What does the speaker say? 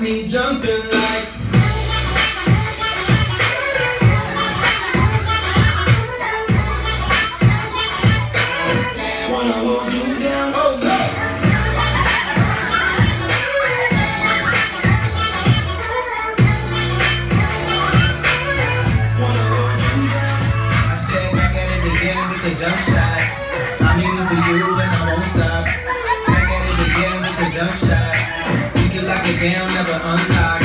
me jumping like Wanna hold you down, oh Wanna hold you down. I said back at it again with the jump shot. I'm here for you and I won't stop I at it again with the jump shot it down, never unlock.